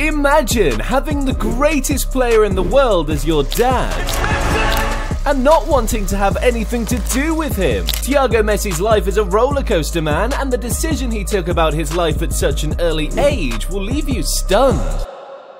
Imagine having the greatest player in the world as your dad and not wanting to have anything to do with him. Thiago Messi's life is a roller coaster, man, and the decision he took about his life at such an early age will leave you stunned.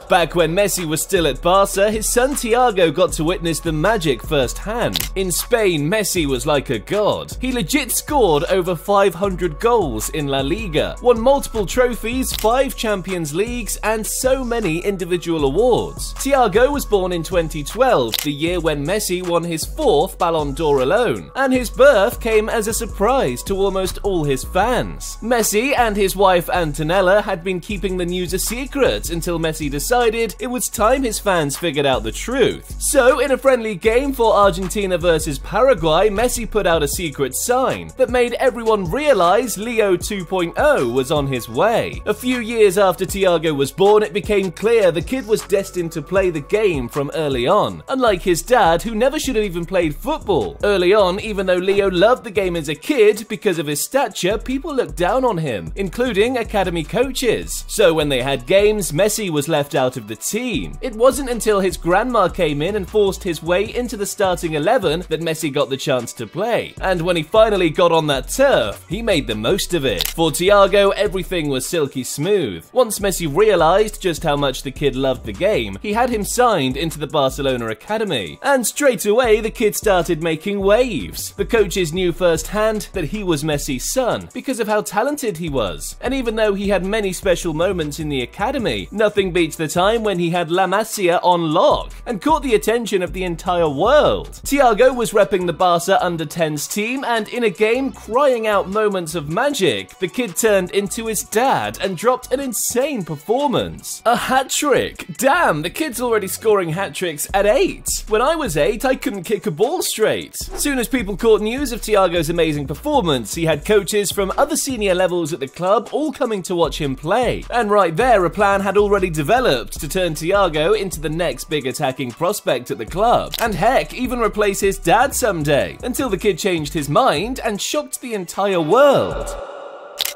Back when Messi was still at Barca, his son Thiago got to witness the magic firsthand. In Spain, Messi was like a god. He legit scored over 500 goals in La Liga, won multiple trophies, five Champions Leagues, and so many individual awards. Thiago was born in 2012, the year when Messi won his fourth Ballon d'Or alone, and his birth came as a surprise to almost all his fans. Messi and his wife Antonella had been keeping the news a secret until Messi decided decided it was time his fans figured out the truth. So, in a friendly game for Argentina versus Paraguay, Messi put out a secret sign that made everyone realize Leo 2.0 was on his way. A few years after Thiago was born, it became clear the kid was destined to play the game from early on, unlike his dad, who never should have even played football. Early on, even though Leo loved the game as a kid, because of his stature, people looked down on him, including academy coaches. So when they had games, Messi was left out out of the team. It wasn't until his grandma came in and forced his way into the starting 11 that Messi got the chance to play. And when he finally got on that turf, he made the most of it. For Thiago, everything was silky smooth. Once Messi realized just how much the kid loved the game, he had him signed into the Barcelona academy. And straight away, the kid started making waves. The coaches knew firsthand that he was Messi's son because of how talented he was. And even though he had many special moments in the academy, nothing beats the time when he had La Masia on lock and caught the attention of the entire world. Thiago was repping the Barca under 10s team and in a game crying out moments of magic, the kid turned into his dad and dropped an insane performance. A hat trick! Damn, the kid's already scoring hat tricks at 8. When I was 8, I couldn't kick a ball straight. Soon as people caught news of Thiago's amazing performance, he had coaches from other senior levels at the club all coming to watch him play. And right there, a plan had already developed to turn Thiago into the next big attacking prospect at the club, and heck, even replace his dad someday, until the kid changed his mind and shocked the entire world.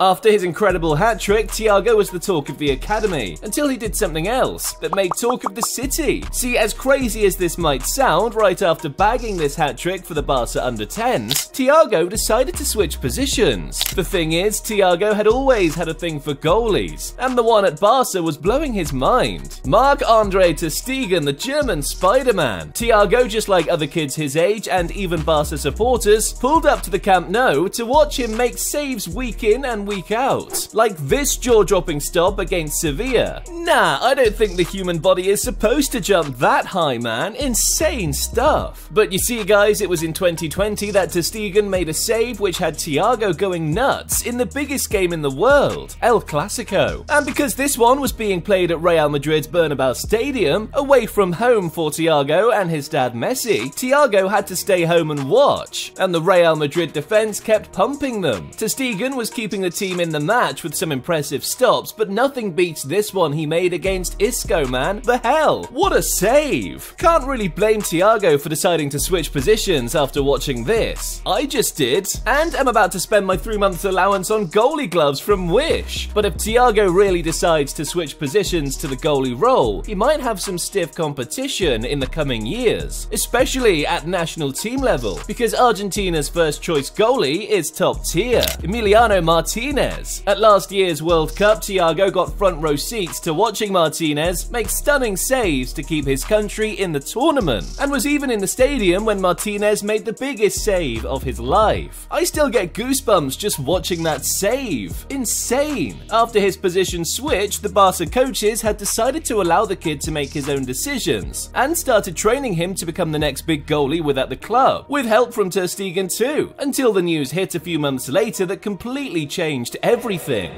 After his incredible hat trick, Thiago was the talk of the academy, until he did something else that made talk of the city. See, as crazy as this might sound, right after bagging this hat trick for the Barca under 10s, Thiago decided to switch positions. The thing is, Thiago had always had a thing for goalies, and the one at Barca was blowing his mind. Marc-André ter Stegen, the German Spider-Man. Thiago, just like other kids his age and even Barca supporters, pulled up to the Camp Nou to watch him make saves week in and week out. Like this jaw-dropping stop against Sevilla. Nah, I don't think the human body is supposed to jump that high, man. Insane stuff. But you see, guys, it was in 2020 that ter Stegen made a save which had Thiago going nuts in the biggest game in the world, El Clasico. And because this one was being played at Real Madrid's Bernabeu Stadium, away from home for Thiago and his dad Messi, Thiago had to stay home and watch, and the Real Madrid defense kept pumping them. Ter Stegen was keeping the team in the match with some impressive stops, but nothing beats this one he made against Isco, man. The hell? What a save! Can't really blame Thiago for deciding to switch positions after watching this. I just did, and am about to spend my three months allowance on goalie gloves from Wish. But if Thiago really decides to switch positions to the goalie role, he might have some stiff competition in the coming years, especially at national team level, because Argentina's first choice goalie is top tier, Emiliano Martinez Martinez. At last year's World Cup, Thiago got front row seats to watching Martinez make stunning saves to keep his country in the tournament, and was even in the stadium when Martinez made the biggest save of his life. I still get goosebumps just watching that save. Insane. After his position switch, the Barca coaches had decided to allow the kid to make his own decisions, and started training him to become the next big goalie without the club, with help from Ter Stegen too, until the news hit a few months later that completely changed changed everything.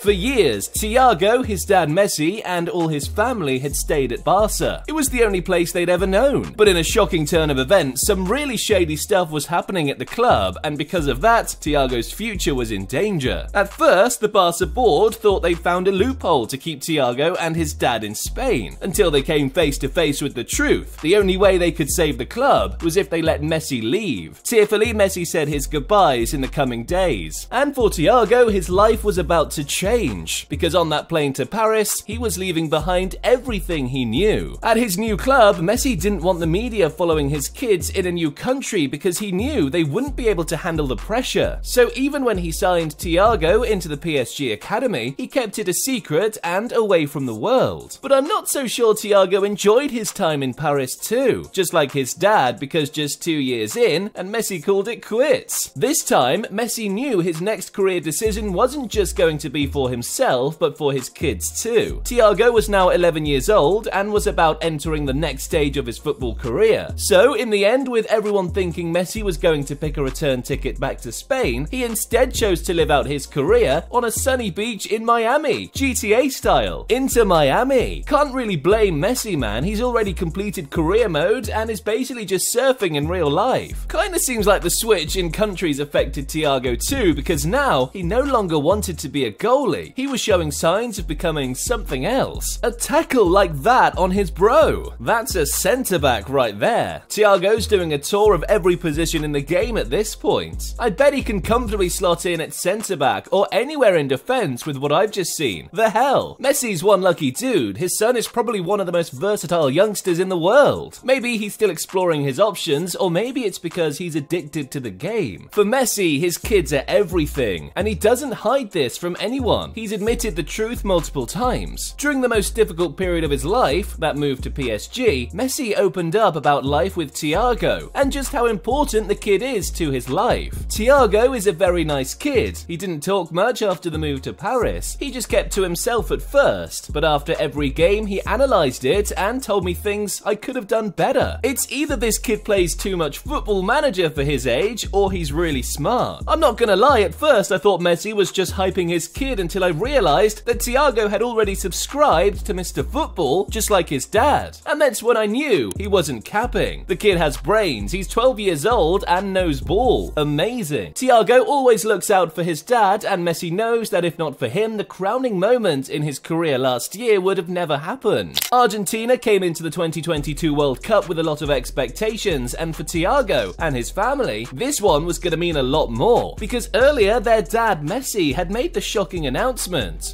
For years, Thiago, his dad Messi, and all his family had stayed at Barca. It was the only place they'd ever known. But in a shocking turn of events, some really shady stuff was happening at the club, and because of that, Thiago's future was in danger. At first, the Barca board thought they'd found a loophole to keep Thiago and his dad in Spain, until they came face to face with the truth. The only way they could save the club was if they let Messi leave. Tearfully, Messi said his goodbyes in the coming days. And for Thiago, his life was about to change change, because on that plane to Paris, he was leaving behind everything he knew. At his new club, Messi didn't want the media following his kids in a new country because he knew they wouldn't be able to handle the pressure. So even when he signed Thiago into the PSG academy, he kept it a secret and away from the world. But I'm not so sure Thiago enjoyed his time in Paris too, just like his dad because just two years in, and Messi called it quits. This time, Messi knew his next career decision wasn't just going to be for himself, but for his kids too. Thiago was now 11 years old and was about entering the next stage of his football career. So, in the end, with everyone thinking Messi was going to pick a return ticket back to Spain, he instead chose to live out his career on a sunny beach in Miami, GTA style. Inter Miami. Can't really blame Messi, man. He's already completed career mode and is basically just surfing in real life. Kinda seems like the switch in countries affected Thiago too, because now he no longer wanted to be a goalie. He was showing signs of becoming something else. A tackle like that on his bro. That's a centre back right there. Thiago's doing a tour of every position in the game at this point. I bet he can comfortably slot in at centre back or anywhere in defence with what I've just seen. The hell? Messi's one lucky dude. His son is probably one of the most versatile youngsters in the world. Maybe he's still exploring his options, or maybe it's because he's addicted to the game. For Messi, his kids are everything, and he doesn't hide this from anyone. He's admitted the truth multiple times. During the most difficult period of his life, that move to PSG, Messi opened up about life with Thiago and just how important the kid is to his life. Thiago is a very nice kid. He didn't talk much after the move to Paris. He just kept to himself at first, but after every game he analysed it and told me things I could have done better. It's either this kid plays too much football manager for his age or he's really smart. I'm not gonna lie, at first I thought Messi was just hyping his kid until I realised that Thiago had already subscribed to Mr. Football just like his dad. And that's when I knew he wasn't capping. The kid has brains, he's 12 years old and knows ball. Amazing. Thiago always looks out for his dad and Messi knows that if not for him, the crowning moment in his career last year would have never happened. Argentina came into the 2022 World Cup with a lot of expectations and for Thiago and his family, this one was going to mean a lot more because earlier their dad Messi had made the shocking announcement.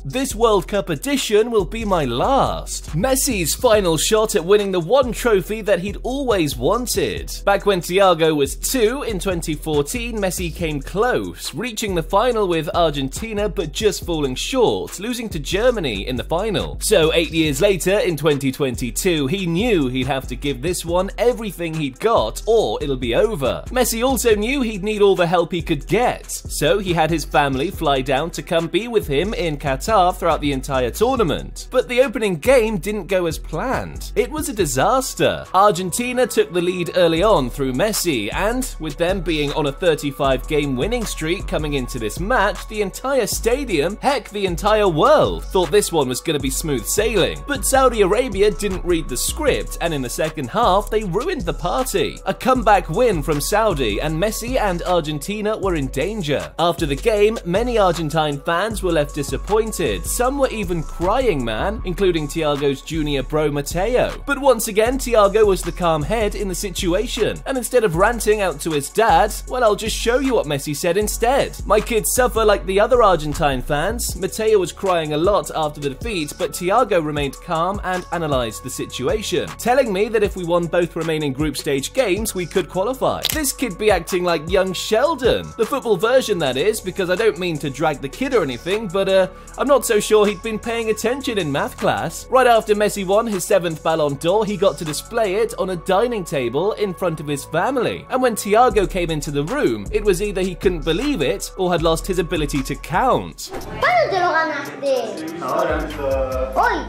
This World Cup edition will be my last. Messi's final shot at winning the one trophy that he'd always wanted. Back when Thiago was two in 2014, Messi came close, reaching the final with Argentina but just falling short, losing to Germany in the final. So eight years later, in 2022, he knew he'd have to give this one everything he'd got or it'll be over. Messi also knew he'd need all the help he could get, so he had his family fly down to come be with him in Qatar throughout the entire tournament. But the opening game didn't go as planned. It was a disaster. Argentina took the lead early on through Messi, and with them being on a 35 game winning streak coming into this match, the entire stadium, heck, the entire world, thought this one was going to be smooth sailing. But Saudi Arabia didn't read the script, and in the second half, they ruined the party. A comeback win from Saudi, and Messi and Argentina were in danger. After the game, many Argentine fans were left disappointed. Some were even crying, man, including Thiago's junior bro Mateo. But once again, Thiago was the calm head in the situation, and instead of ranting out to his dad, well, I'll just show you what Messi said instead. My kids suffer like the other Argentine fans. Mateo was crying a lot after the defeat, but Thiago remained calm and analysed the situation, telling me that if we won both remaining group stage games, we could qualify. This kid be acting like young Sheldon, the football version that is, because I don't mean to drag the kid or anything, but uh, I'm not so sure he'd been paying attention in math class. Right after Messi won his seventh Ballon d'Or, he got to display it on a dining table in front of his family. And when Thiago came into the room, it was either he couldn't believe it or had lost his ability to count. ¿Cuándo te lo ganaste? Ahora. Hoy.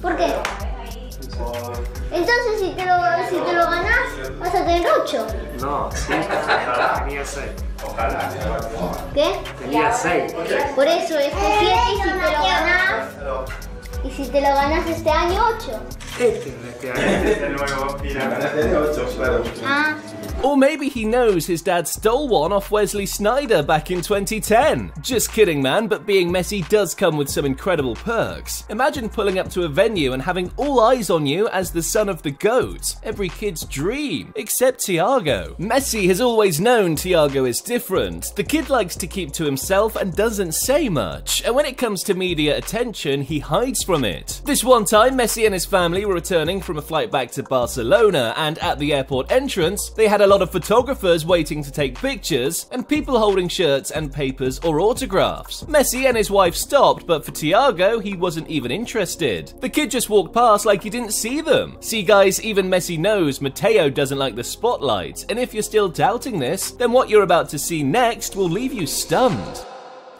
¿Por qué? Entonces si te lo, si te lo ganás, vas a tener 8. No, sí, tenía 6. ¿Qué? Tenía 6. Por eso este 7 y si te lo ganás. Y si te lo ganás este año, 8. Este es este año. Este nuevo, mira, ganaste de 8, claro. Ah, Or maybe he knows his dad stole one off Wesley Sneijder back in 2010. Just kidding, man, but being Messi does come with some incredible perks. Imagine pulling up to a venue and having all eyes on you as the son of the GOAT. Every kid's dream, except Thiago. Messi has always known Thiago is different. The kid likes to keep to himself and doesn't say much, and when it comes to media attention, he hides from it. This one time, Messi and his family were returning from a flight back to Barcelona, and at the airport entrance, they had a lot of photographers waiting to take pictures, and people holding shirts and papers or autographs. Messi and his wife stopped, but for Thiago, he wasn't even interested. The kid just walked past like he didn't see them. See guys, even Messi knows Mateo doesn't like the spotlight, and if you're still doubting this, then what you're about to see next will leave you stunned.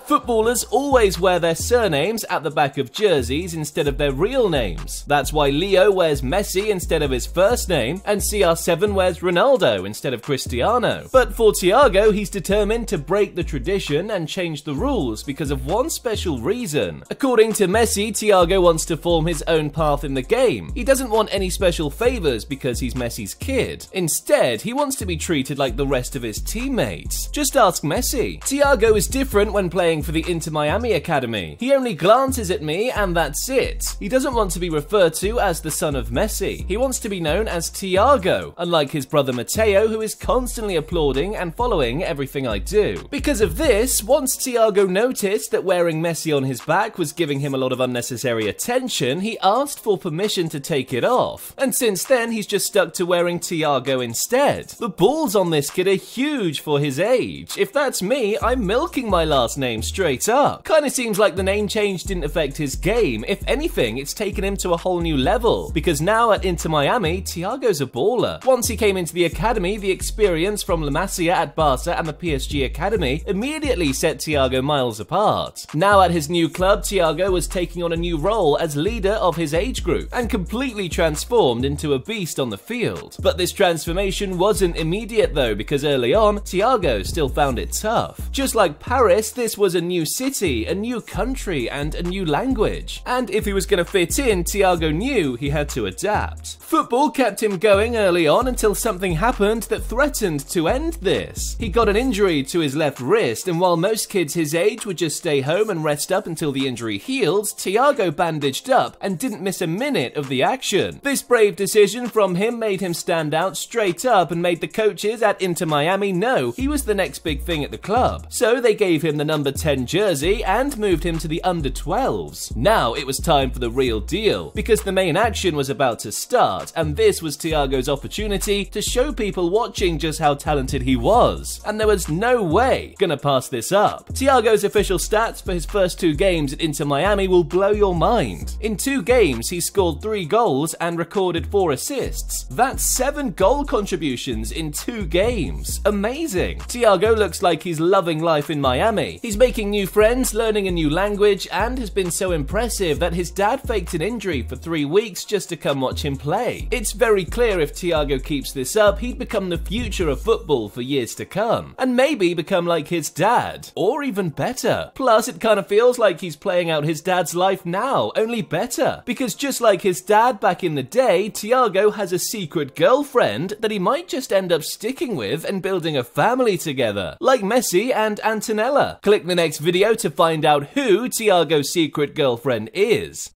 Footballers always wear their surnames at the back of jerseys instead of their real names. That's why Leo wears Messi instead of his first name, and CR7 wears Ronaldo instead of Cristiano. But for Thiago, he's determined to break the tradition and change the rules because of one special reason. According to Messi, Thiago wants to form his own path in the game. He doesn't want any special favors because he's Messi's kid. Instead, he wants to be treated like the rest of his teammates. Just ask Messi. Thiago is different when playing for the Inter Miami Academy. He only glances at me and that's it. He doesn't want to be referred to as the son of Messi. He wants to be known as Thiago, unlike his brother Mateo who is constantly applauding and following everything I do. Because of this, once Thiago noticed that wearing Messi on his back was giving him a lot of unnecessary attention, he asked for permission to take it off. And since then, he's just stuck to wearing Thiago instead. The balls on this kid are huge for his age. If that's me, I'm milking my last name straight up. Kinda seems like the name change didn't affect his game. If anything, it's taken him to a whole new level. Because now at Inter Miami, Thiago's a baller. Once he came into the academy, the experience from La Masia at Barca and the PSG academy immediately set Thiago miles apart. Now at his new club, Thiago was taking on a new role as leader of his age group and completely transformed into a beast on the field. But this transformation wasn't immediate though, because early on, Thiago still found it tough. Just like Paris, this was a new city, a new country, and a new language. And if he was going to fit in, Thiago knew he had to adapt. Football kept him going early on until something happened that threatened to end this. He got an injury to his left wrist, and while most kids his age would just stay home and rest up until the injury healed, Thiago bandaged up and didn't miss a minute of the action. This brave decision from him made him stand out straight up and made the coaches at Inter Miami know he was the next big thing at the club. So they gave him the number 10 jersey and moved him to the under 12s. Now it was time for the real deal, because the main action was about to start, and this was Thiago's opportunity to show people watching just how talented he was. And there was no way gonna pass this up. Thiago's official stats for his first two games at Inter Miami will blow your mind. In two games, he scored three goals and recorded four assists. That's seven goal contributions in two games. Amazing. Thiago looks like he's loving life in Miami. He's making new friends, learning a new language, and has been so impressive that his dad faked an injury for three weeks just to come watch him play. It's very clear if Thiago keeps this up, he'd become the future of football for years to come. And maybe become like his dad. Or even better. Plus, it kind of feels like he's playing out his dad's life now, only better. Because just like his dad back in the day, Thiago has a secret girlfriend that he might just end up sticking with and building a family together. Like Messi and Antonella. Click the next video to find out who Thiago's secret girlfriend is.